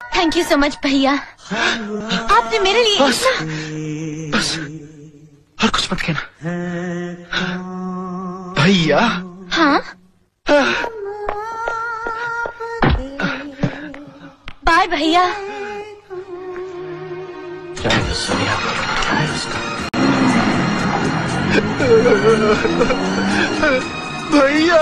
Thank you so much भैया। आपने मेरे लिए बस बस और कुछ मत कहना। भैया? हाँ? बाय भैया। सोनिया भैया